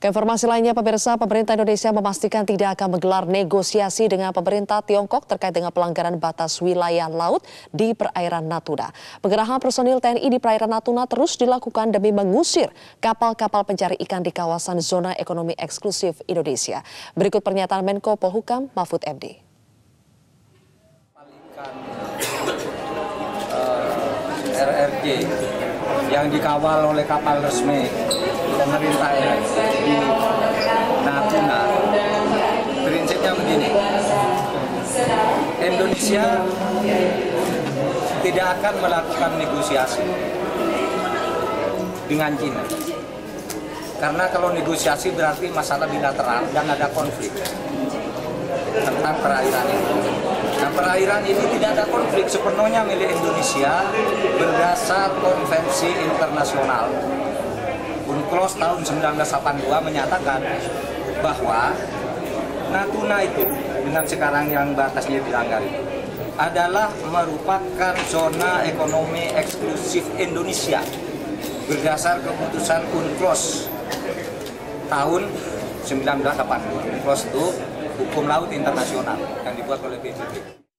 Keinformasi lainnya, pemirsa, pemerintah Indonesia memastikan tidak akan menggelar negosiasi dengan pemerintah Tiongkok terkait dengan pelanggaran batas wilayah laut di perairan Natuna. Pengerahan personil TNI di perairan Natuna terus dilakukan demi mengusir kapal-kapal pencari ikan di kawasan zona ekonomi eksklusif Indonesia. Berikut pernyataan Menko Polhukam Mahfud MD. RRJ yang dikawal oleh kapal resmi pemerintah di Natuna. Prinsipnya begini, Indonesia tidak akan melakukan negosiasi dengan China. Karena kalau negosiasi berarti masalah bilateral dan ada konflik tentang perairan ini. Nah perairan ini tidak ada konflik sepenuhnya milik Indonesia berdasar konvensi internasional. UNCLOS tahun 1982 menyatakan bahwa Natuna itu dengan sekarang yang batasnya dilanggar adalah merupakan zona ekonomi eksklusif Indonesia berdasar keputusan UNCLOS tahun 1982. UNCLOS itu hukum laut internasional yang dibuat oleh PBB.